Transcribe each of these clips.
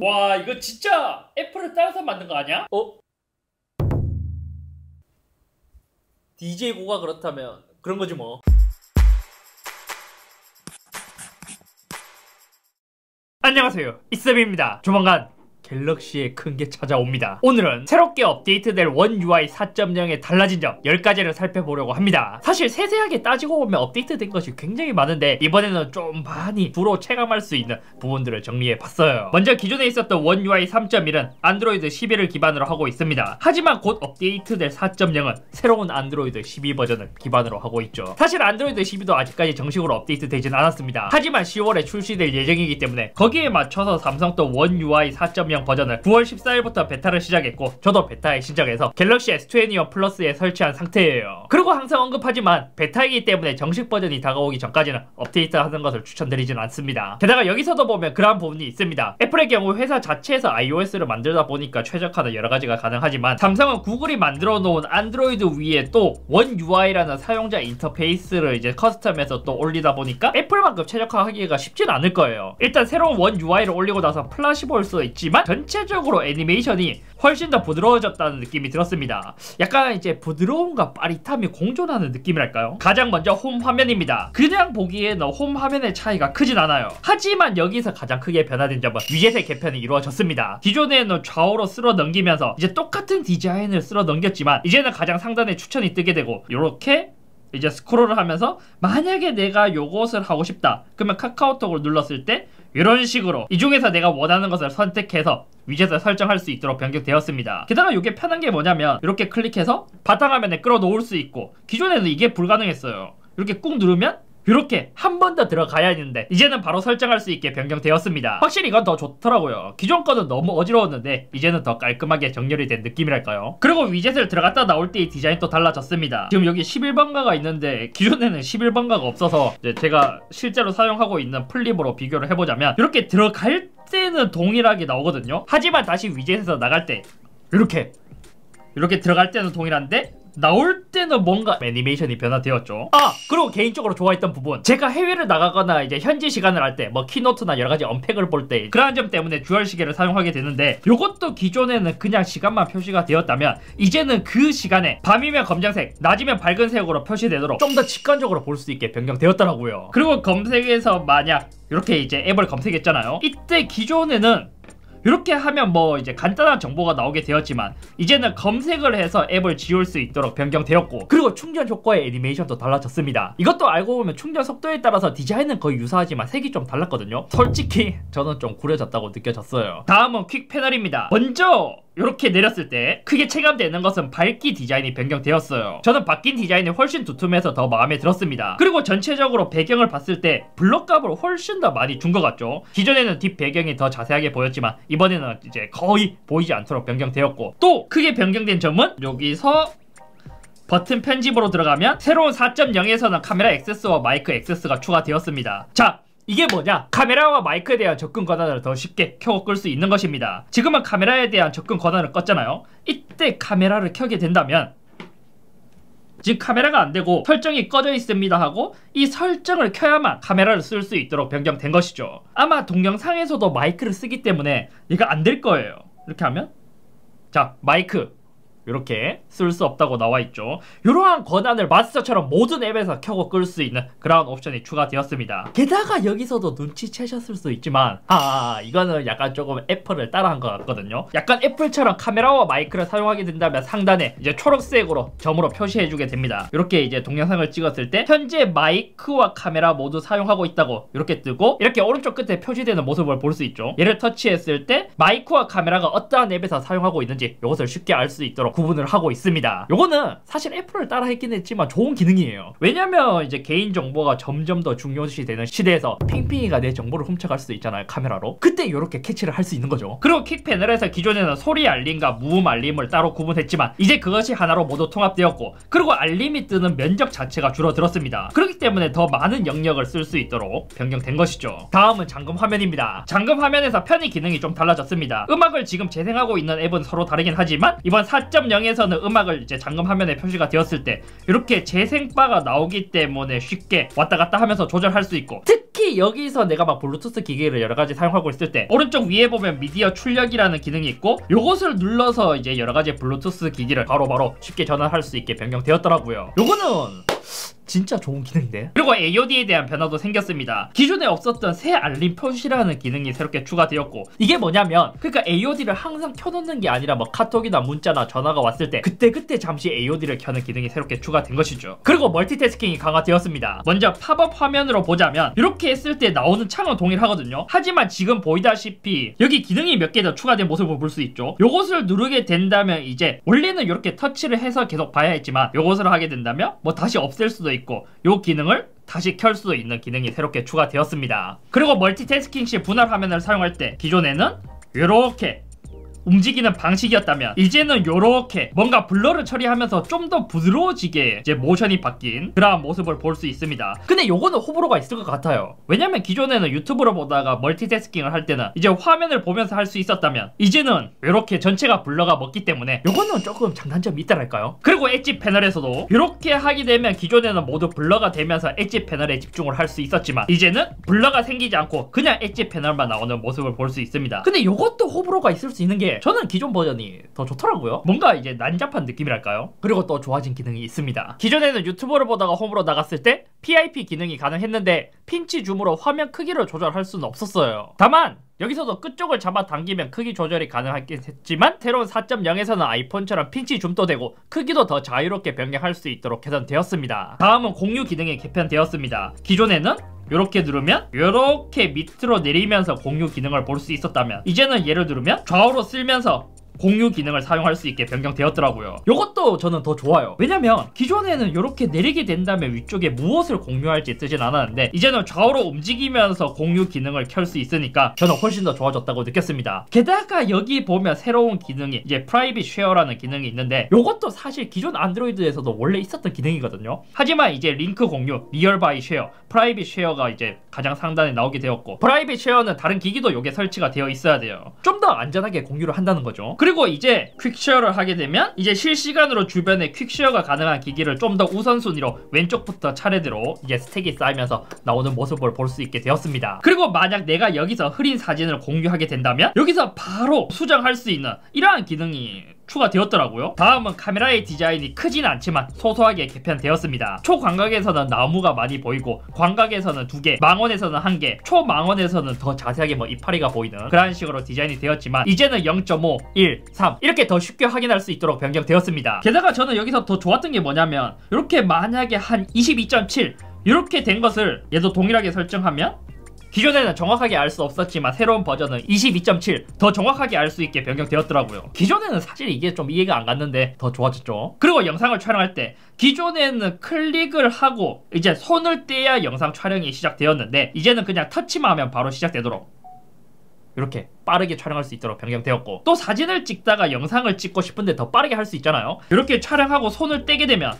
와 이거 진짜 애플을 따라서 만든 거 아니야? 어? DJ 고가 그렇다면 그런 거지 뭐. 안녕하세요 이쌤입니다 조만간 갤럭시의 큰 게 찾아옵니다. 오늘은 새롭게 업데이트될 원 UI 4.0의 달라진 점 10가지를 살펴보려고 합니다. 사실 세세하게 따지고 보면 업데이트된 것이 굉장히 많은데 이번에는 좀 많이 두로 체감할 수 있는 부분들을 정리해봤어요. 먼저 기존에 있었던 원 UI 3.1은 안드로이드 11을 기반으로 하고 있습니다. 하지만 곧 업데이트될 4.0은 새로운 안드로이드 12 버전을 기반으로 하고 있죠. 사실 안드로이드 12도 아직까지 정식으로 업데이트 되진 않았습니다. 하지만 10월에 출시될 예정이기 때문에 거기에 맞춰서 삼성도 One UI 4.0 0 버전을 9월 14일부터 베타를 시작했고 저도 베타에 신청해서 갤럭시 S21 플러스에 설치한 상태예요. 그리고 항상 언급하지만 베타이기 때문에 정식 버전이 다가오기 전까지는 업데이트 하는 것을 추천드리진 않습니다. 게다가 여기서도 보면 그러한 부분이 있습니다. 애플의 경우 회사 자체에서 iOS를 만들다 보니까 최적화는 여러 가지가 가능하지만 삼성은 구글이 만들어 놓은 안드로이드 위에 또 One UI라는 사용자 인터페이스를 이제 custom해서 또 올리다 보니까 애플만큼 최적화하기가 쉽진 않을 거예요. 일단 새로운 One UI를 올리고 나서 플라시보일 수 있지만 전체적으로 애니메이션이 훨씬 더 부드러워졌다는 느낌이 들었습니다. 약간 이제 부드러움과 빠릿함이 공존하는 느낌이랄까요? 가장 먼저 홈 화면입니다. 그냥 보기에는 홈 화면의 차이가 크진 않아요. 하지만 여기서 가장 크게 변화된 점은 위젯의 개편이 이루어졌습니다. 기존에는 좌우로 쓸어 넘기면서 이제 똑같은 디자인을 쓸어 넘겼지만 이제는 가장 상단에 추천이 뜨게 되고 이렇게 이제 스크롤을 하면서 만약에 내가 요것을 하고 싶다 그러면 카카오톡을 눌렀을 때 이런 식으로 이 중에서 내가 원하는 것을 선택해서 위젯을 설정할 수 있도록 변경되었습니다. 게다가 이게 편한 게 뭐냐면 이렇게 클릭해서 바탕화면에 끌어놓을 수 있고 기존에는 이게 불가능했어요. 이렇게 꾹 누르면 이렇게 한 번 더 들어가야 했는데 이제는 바로 설정할 수 있게 변경되었습니다. 확실히 이건 더 좋더라고요. 기존 거는 너무 어지러웠는데 이제는 더 깔끔하게 정렬이 된 느낌이랄까요. 그리고 위젯을 들어갔다 나올 때의 디자인도 달라졌습니다. 지금 여기 11번가가 있는데 기존에는 11번가가 없어서 제가 실제로 사용하고 있는 플립으로 비교를 해보자면 이렇게 들어갈 때는 동일하게 나오거든요. 하지만 다시 위젯에서 나갈 때 이렇게 이렇게 들어갈 때는 동일한데 나올 때는 뭔가 애니메이션이 변화되었죠. 아 그리고 개인적으로 좋아했던 부분. 제가 해외를 나가거나 이제 현지 시간을 할 때 뭐 keynote나 여러가지 Unpack을 볼 때 그러한 점 때문에 dual 시계를 사용하게 되는데 이것도 기존에는 그냥 시간만 표시가 되었다면 이제는 그 시간에 밤이면 검정색 낮이면 밝은색으로 표시되도록 좀 더 직관적으로 볼 수 있게 변경되었더라고요. 그리고 검색에서 만약 이렇게 이제 앱을 검색했잖아요. 이때 기존에는 이렇게 하면 뭐 이제 간단한 정보가 나오게 되었지만 이제는 검색을 해서 앱을 지울 수 있도록 변경되었고 그리고 충전 효과의 애니메이션도 달라졌습니다. 이것도 알고 보면 충전 속도에 따라서 디자인은 거의 유사하지만 색이 좀 달랐거든요. 솔직히 저는 좀 구려졌다고 느껴졌어요. 다음은 퀵 패널입니다. 먼저 이렇게 내렸을 때 크게 체감되는 것은 밝기 디자인이 변경되었어요. 저는 바뀐 디자인이 훨씬 두툼해서 더 마음에 들었습니다. 그리고 전체적으로 배경을 봤을 때 블럭값을 훨씬 더 많이 준 것 같죠. 기존에는 뒷 배경이 더 자세하게 보였지만 이번에는 이제 거의 보이지 않도록 변경되었고 또 크게 변경된 점은 여기서 버튼 편집으로 들어가면 새로운 4.0에서는 카메라 액세스와 마이크 액세스가 추가되었습니다. 자, 이게 뭐냐? 카메라와 마이크에 대한 접근 권한을 더 쉽게 켜고 끌 수 있는 것입니다. 지금은 카메라에 대한 접근 권한을 껐잖아요. 이때 카메라를 켜게 된다면 즉 카메라가 안되고 설정이 꺼져 있습니다 하고 이 설정을 켜야만 카메라를 쓸 수 있도록 변경된 것이죠. 아마 동영상에서도 마이크를 쓰기 때문에 이거 안될 거예요. 이렇게 하면 자 마이크 이렇게 쓸 수 없다고 나와 있죠. 이러한 권한을 마스터처럼 모든 앱에서 켜고 끌 수 있는 그런 옵션이 추가되었습니다. 게다가 여기서도 눈치채셨을 수 있지만 아 이거는 약간 조금 애플을 따라한 것 같거든요. 약간 애플처럼 카메라와 마이크를 사용하게 된다면 상단에 이제 초록색으로 점으로 표시해주게 됩니다. 이렇게 이제 동영상을 찍었을 때 현재 마이크와 카메라 모두 사용하고 있다고 이렇게 뜨고 이렇게 오른쪽 끝에 표시되는 모습을 볼 수 있죠. 얘를 터치했을 때 마이크와 카메라가 어떠한 앱에서 사용하고 있는지 이것을 쉽게 알 수 있도록 구분을 하고 있습니다. 요거는 사실 애플을 따라 했긴 했지만 좋은 기능이에요. 왜냐면 이제 개인정보가 점점 더 중요시 되는 시대에서 핑핑이가 내 정보를 훔쳐갈 수도 있잖아요. 카메라로. 그때 이렇게 캐치를 할 수 있는 거죠. 그리고 quick 패널에서 기존에는 소리 알림과 무음 알림을 따로 구분했지만 이제 그것이 하나로 모두 통합되었고 그리고 알림이 뜨는 면적 자체가 줄어들었습니다. 그렇기 때문에 더 많은 영역을 쓸 수 있도록 변경된 것이죠. 다음은 잠금 화면입니다. 잠금 화면에서 편의 기능이 좀 달라졌습니다. 음악을 지금 재생하고 있는 앱은 서로 다르긴 하지만 이번 4. 4.0에서는 음악을 이제 잠금 화면에 표시가 되었을 때 이렇게 재생바가 나오기 때문에 쉽게 왔다 갔다 하면서 조절할 수 있고 특히 여기서 내가 막 블루투스 기기를 여러 가지 사용하고 있을 때 오른쪽 위에 보면 미디어 출력이라는 기능이 있고 요것을 눌러서 이제 여러 가지 블루투스 기기를 바로바로 바로 쉽게 전환할 수 있게 변경되었더라고요. 요거는 진짜 좋은 기능인데? 그리고 AOD에 대한 변화도 생겼습니다. 기존에 없었던 새 알림 표시라는 기능이 새롭게 추가되었고 이게 뭐냐면 그러니까 AOD를 항상 켜놓는 게 아니라 뭐 카톡이나 문자나 전화가 왔을 때 그때그때 잠시 AOD를 켜는 기능이 새롭게 추가된 것이죠. 그리고 멀티태스킹이 강화되었습니다. 먼저 팝업 화면으로 보자면 이렇게 했을 때 나오는 창은 동일하거든요. 하지만 지금 보이다시피 여기 기능이 몇 개 더 추가된 모습을 볼 수 있죠. 요것을 누르게 된다면 이제 원래는 이렇게 터치를 해서 계속 봐야 했지만 요것을 하게 된다면 뭐 다시 없앨 수도 있고 요 기능을 다시 켤 수도 있는 기능이 새롭게 추가되었습니다. 그리고 멀티태스킹 시 분할 화면을 사용할 때 기존에는 이렇게 움직이는 방식이었다면 이제는 요렇게 뭔가 blur를 처리하면서 좀 더 부드러워지게 이제 모션이 바뀐 그러한 모습을 볼 수 있습니다. 근데 요거는 호불호가 있을 것 같아요. 왜냐면 기존에는 유튜브로 보다가 멀티태스킹을 할 때는 이제 화면을 보면서 할 수 있었다면 이제는 이렇게 전체가 blur가 먹기 때문에 요거는 조금 장단점이 있다랄까요? 그리고 엣지 패널에서도 이렇게 하게 되면 기존에는 모두 blur가 되면서 엣지 패널에 집중을 할 수 있었지만 이제는 blur가 생기지 않고 그냥 엣지 패널만 나오는 모습을 볼 수 있습니다. 근데 요것도 호불호가 있을 수 있는 게 저는 기존 버전이 더 좋더라고요. 뭔가 이제 난잡한 느낌이랄까요? 그리고 또 좋아진 기능이 있습니다. 기존에는 유튜브를 보다가 홈으로 나갔을 때 PIP 기능이 가능했는데 pinch zoom으로 화면 크기를 조절할 수는 없었어요. 다만 여기서도 끝쪽을 잡아당기면 크기 조절이 가능하긴 했지만 새로운 4.0에서는 아이폰처럼 pinch zoom도 되고 크기도 더 자유롭게 변경할 수 있도록 개선되었습니다. 다음은 공유 기능이 개편되었습니다. 기존에는 이렇게 누르면 이렇게 밑으로 내리면서 공유 기능을 볼 수 있었다면 이제는 얘를 누르면 좌우로 쓸면서 공유 기능을 사용할 수 있게 변경되었더라고요. 이것도 저는 더 좋아요. 왜냐면 기존에는 이렇게 내리게 된다면 위쪽에 무엇을 공유할지 쓰진 않았는데 이제는 좌우로 움직이면서 공유 기능을 켤 수 있으니까 저는 훨씬 더 좋아졌다고 느꼈습니다. 게다가 여기 보면 새로운 기능이 이제 Private Share라는 기능이 있는데 이것도 사실 기존 안드로이드에서도 원래 있었던 기능이거든요. 하지만 이제 링크 공유, Nearby Share, Private Share가 이제 가장 상단에 나오게 되었고 Private Share는 다른 기기도 이게 설치가 되어 있어야 돼요. 좀 더 안전하게 공유를 한다는 거죠 그리고 이제 Quick Share를 하게 되면 이제 실시간으로 주변에 Quick Share가 가능한 기기를 좀 더 우선순위로 왼쪽부터 차례대로 이제 stack이 쌓이면서 나오는 모습을 볼 수 있게 되었습니다. 그리고 만약 내가 여기서 흐린 사진을 공유하게 된다면 여기서 바로 수정할 수 있는 이러한 기능이 추가되었더라고요. 다음은 카메라의 디자인이 크진 않지만 소소하게 개편되었습니다. 초광각에서는 나무가 많이 보이고 광각에서는 두 개, 망원에서는 한 개, 초망원에서는 더 자세하게 뭐 이파리가 보이는 그런 식으로 디자인이 되었지만 이제는 0.5, 1, 3 이렇게 더 쉽게 확인할 수 있도록 변경되었습니다. 게다가 저는 여기서 더 좋았던 게 뭐냐면 이렇게 만약에 한 22.7 이렇게 된 것을 얘도 동일하게 설정하면 기존에는 정확하게 알 수 없었지만 새로운 버전은 22.7 더 정확하게 알 수 있게 변경되었더라고요. 기존에는 사실 이게 좀 이해가 안 갔는데 더 좋아졌죠. 그리고 영상을 촬영할 때 기존에는 클릭을 하고 이제 손을 떼야 영상 촬영이 시작되었는데 이제는 그냥 터치만 하면 바로 시작되도록 이렇게 빠르게 촬영할 수 있도록 변경되었고 또 사진을 찍다가 영상을 찍고 싶은데 더 빠르게 할 수 있잖아요. 이렇게 촬영하고 손을 떼게 되면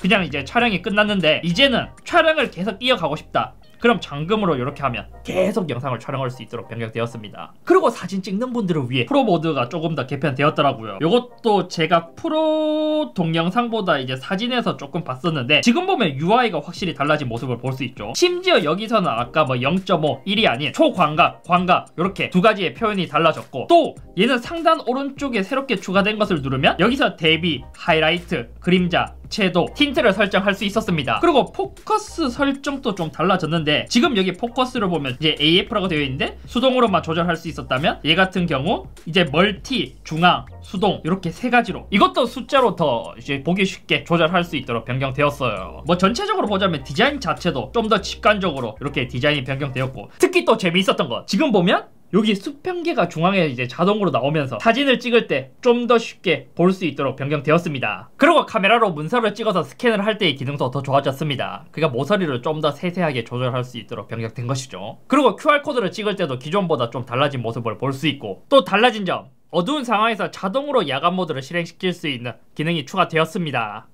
그냥 이제 촬영이 끝났는데 이제는 촬영을 계속 이어가고 싶다. 그럼 잠금으로 이렇게 하면 계속 영상을 촬영할 수 있도록 변경되었습니다. 그리고 사진 찍는 분들을 위해 프로 모드가 조금 더 개편되었더라고요. 이것도 제가 프로 동영상보다 이제 사진에서 조금 봤었는데 지금 보면 UI가 확실히 달라진 모습을 볼 수 있죠. 심지어 여기서는 아까 뭐 0.5, 1이 아닌 초광각, 광각 이렇게 두 가지의 표현이 달라졌고 또 얘는 상단 오른쪽에 새롭게 추가된 것을 누르면 여기서 대비, 하이라이트, 그림자, shadow, tint를 설정할 수 있었습니다. 그리고 포커스 설정도 좀 달라졌는데 지금 여기 포커스를 보면 이제 AF라고 되어 있는데 수동으로만 조절할 수 있었다면 얘 같은 경우 이제 멀티, 중앙, 수동 이렇게 세 가지로 이것도 숫자로 더 이제 보기 쉽게 조절할 수 있도록 변경되었어요. 뭐 전체적으로 보자면 디자인 자체도 좀 더 직관적으로 이렇게 디자인이 변경되었고 특히 또 재미있었던 것 지금 보면 여기 수평계가 중앙에 이제 자동으로 나오면서 사진을 찍을 때 좀 더 쉽게 볼 수 있도록 변경되었습니다. 그리고 카메라로 문서를 찍어서 스캔을 할 때의 기능도 더 좋아졌습니다. 그러니까 모서리를 좀 더 세세하게 조절할 수 있도록 변경된 것이죠. 그리고 QR코드를 찍을 때도 기존보다 좀 달라진 모습을 볼 수 있고 또 달라진 점 어두운 상황에서 자동으로 야간 모드를 실행시킬 수 있는 기능이 추가되었습니다.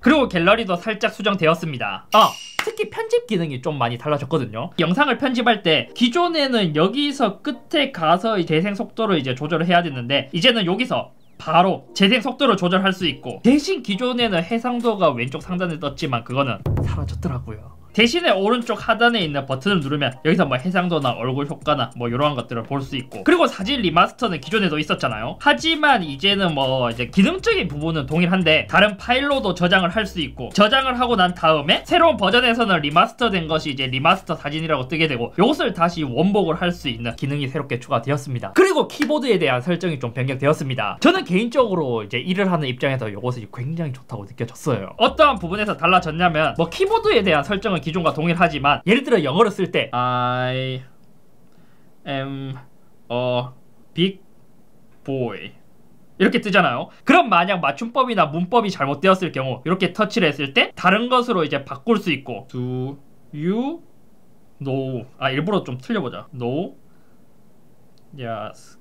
그리고 갤러리도 살짝 수정되었습니다. 아! 특히 편집 기능이 좀 많이 달라졌거든요. 영상을 편집할 때 기존에는 여기서 끝에 가서 재생 속도를 이제 조절을 해야 됐는데 이제는 여기서 바로 재생 속도를 조절할 수 있고 대신 기존에는 해상도가 왼쪽 상단에 떴지만 그거는 사라졌더라고요. 대신에 오른쪽 하단에 있는 버튼을 누르면 여기서 뭐 해상도나 얼굴 효과나 뭐 이러한 것들을 볼 수 있고. 그리고 사진 remaster는 기존에도 있었잖아요. 하지만 이제는 뭐 이제 기능적인 부분은 동일한데 다른 파일로도 저장을 할 수 있고 저장을 하고 난 다음에 새로운 버전에서는 remaster 된 것이 이제 remaster 사진이라고 뜨게 되고 이것을 다시 원복을 할 수 있는 기능이 새롭게 추가되었습니다. 그리고 키보드에 대한 설정이 좀 변경되었습니다. 저는 개인적으로 이제 일을 하는 입장에서 이것이 굉장히 좋다고 느껴졌어요. 어떠한 부분에서 달라졌냐면 뭐 키보드에 대한 설정은 기존과 동일하지만 예를 들어 영어를 쓸때 I am a big boy 이렇게 뜨잖아요. 그럼 만약 맞춤법이나 문법이 잘못되었을 경우 이렇게 터치를 했을 때 다른 것으로 이제 바꿀 수 있고 Do you know? 아 일부러 좀 틀려보자. No? Yes.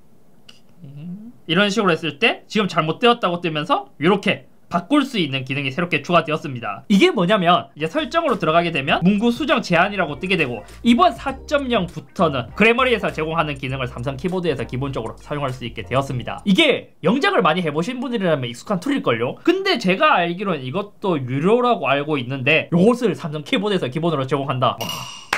이런 식으로 했을 때 지금 잘못되었다고 뜨면서 이렇게 바꿀 수 있는 기능이 새롭게 추가되었습니다. 이게 뭐냐면 이제 설정으로 들어가게 되면 문구 수정 제한이라고 뜨게 되고 이번 4.0부터는 그래머리에서 제공하는 기능을 삼성 키보드에서 기본적으로 사용할 수 있게 되었습니다. 이게 영작을 많이 해보신 분들이라면 익숙한 툴일걸요? 근데 제가 알기로는 이것도 유료라고 알고 있는데 이것을 삼성 키보드에서 기본으로 제공한다. 와.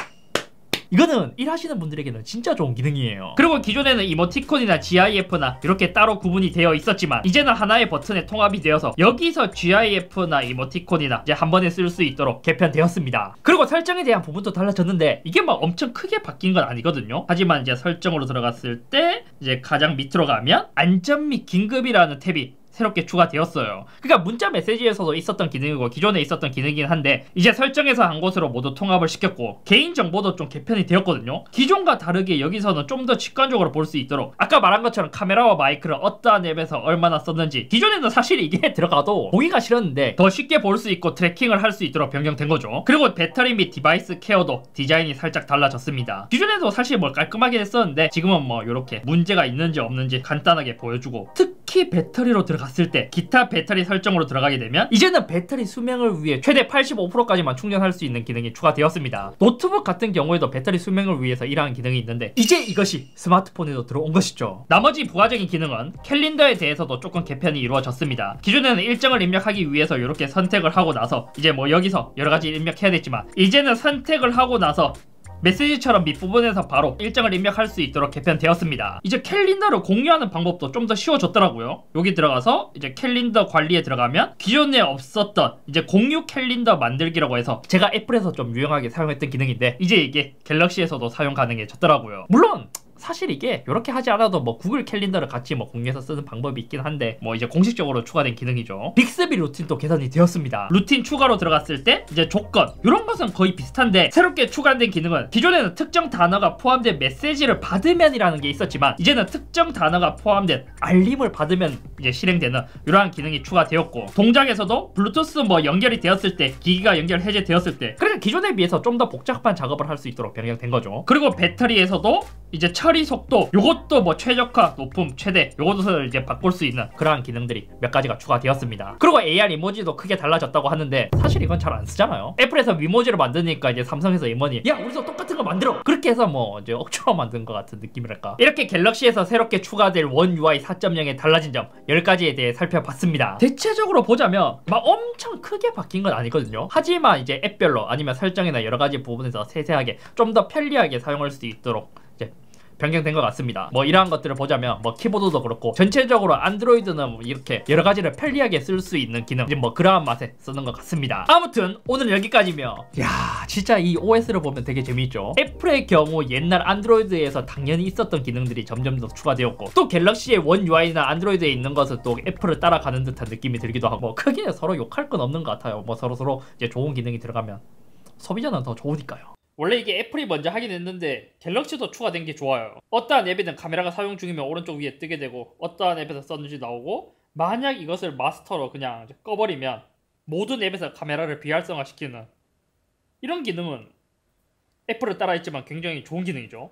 이거는 일하시는 분들에게는 진짜 좋은 기능이에요. 그리고 기존에는 이모티콘이나 GIF나 이렇게 따로 구분이 되어 있었지만 이제는 하나의 버튼에 통합이 되어서 여기서 GIF나 이모티콘이나 이제 한 번에 쓸 수 있도록 개편되었습니다. 그리고 설정에 대한 부분도 달라졌는데 이게 막 엄청 크게 바뀐 건 아니거든요. 하지만 이제 설정으로 들어갔을 때 이제 가장 밑으로 가면 안전 및 긴급이라는 탭이 새롭게 추가되었어요. 그러니까 문자 메시지에서도 있었던 기능이고 기존에 있었던 기능이긴 한데 이제 설정에서 한 곳으로 모두 통합을 시켰고 개인 정보도 좀 개편이 되었거든요. 기존과 다르게 여기서는 좀 더 직관적으로 볼 수 있도록 아까 말한 것처럼 카메라와 마이크를 어떠한 앱에서 얼마나 썼는지 기존에는 사실 이게 들어가도 보기가 싫었는데 더 쉽게 볼 수 있고 tracking을 할 수 있도록 변경된 거죠. 그리고 배터리 및 device care도 디자인이 살짝 달라졌습니다. 기존에도 사실 뭘 깔끔하게 했었는데 지금은 뭐 이렇게 문제가 있는지 없는지 간단하게 보여주고 특히 배터리로 들어가 갔을 때 기타 배터리 설정으로 들어가게 되면 이제는 배터리 수명을 위해 최대 85%까지만 충전할 수 있는 기능이 추가되었습니다. 노트북 같은 경우에도 배터리 수명을 위해서 이러한 기능이 있는데 이제 이것이 스마트폰에도 들어온 것이죠. 나머지 부가적인 기능은 캘린더에 대해서도 조금 개편이 이루어졌습니다. 기존에는 일정을 입력하기 위해서 이렇게 선택을 하고 나서 이제 뭐 여기서 여러 가지 입력해야 됐지만 이제는 선택을 하고 나서 메시지처럼 밑부분에서 바로 일정을 입력할 수 있도록 개편되었습니다. 이제 캘린더를 공유하는 방법도 좀 더 쉬워졌더라고요. 여기 들어가서 이제 캘린더 관리에 들어가면 기존에 없었던 이제 공유 캘린더 만들기라고 해서 제가 애플에서 좀 유용하게 사용했던 기능인데 이제 이게 갤럭시에서도 사용 가능해졌더라고요. 물론 사실 이게 이렇게 하지 않아도 뭐 구글 캘린더를 같이 뭐 공유해서 쓰는 방법이 있긴 한데 뭐 이제 공식적으로 추가된 기능이죠. 빅스비 루틴도 개선이 되었습니다. 루틴 추가로 들어갔을 때 이제 조건 이런 것은 거의 비슷한데 새롭게 추가된 기능은 기존에는 특정 단어가 포함된 메시지를 받으면이라는 게 있었지만 이제는 특정 단어가 포함된 알림을 받으면 이제 실행되는 이러한 기능이 추가되었고 동작에서도 블루투스 뭐 연결이 되었을 때 기기가 연결 해제되었을 때 그러니까 기존에 비해서 좀 더 복잡한 작업을 할 수 있도록 변경된 거죠. 그리고 배터리에서도 이제 처리 속도 요것도 뭐 최적화 높음 최대 요것을 이제 바꿀 수 있는 그러한 기능들이 몇 가지가 추가되었습니다. 그리고 AR 이모지도 크게 달라졌다고 하는데 사실 이건 잘 안 쓰잖아요. 애플에서 이모지를 만드니까 이제 삼성에서 이모니 야 우리도 똑같은 거 만들어. 그렇게 해서 뭐 이제 억지로 만든 것 같은 느낌이랄까. 이렇게 갤럭시에서 새롭게 추가될 원 UI 4.0에 달라진 점 10가지에 대해 살펴봤습니다. 대체적으로 보자면 막 엄청 크게 바뀐 건 아니거든요. 하지만 이제 앱별로 아니면 설정이나 여러 가지 부분에서 세세하게 좀 더 편리하게 사용할 수 있도록 이제 변경된 것 같습니다. 뭐 이러한 것들을 보자면 뭐 키보드도 그렇고 전체적으로 안드로이드는 뭐 이렇게 여러 가지를 편리하게 쓸 수 있는 기능 뭐 그러한 맛에 쓰는 것 같습니다. 아무튼 오늘 여기까지며 야 진짜 이 OS를 보면 되게 재미있죠. 애플의 경우 옛날 안드로이드에서 당연히 있었던 기능들이 점점 더 추가되었고 또 갤럭시의 원 UI나 안드로이드에 있는 것은 또 애플을 따라가는 듯한 느낌이 들기도 하고 크게 서로 욕할 건 없는 것 같아요. 뭐 서로 서로 이제 좋은 기능이 들어가면 소비자는 더 좋으니까요. 원래 이게 애플이 먼저 하긴 했는데 갤럭시도 추가된 게 좋아요. 어떠한 앱이든 카메라가 사용 중이면 오른쪽 위에 뜨게 되고 어떠한 앱에서 썼는지 나오고 만약 이것을 마스터로 그냥 꺼버리면 모든 앱에서 카메라를 비활성화시키는 이런 기능은 애플을 따라했지만 굉장히 좋은 기능이죠.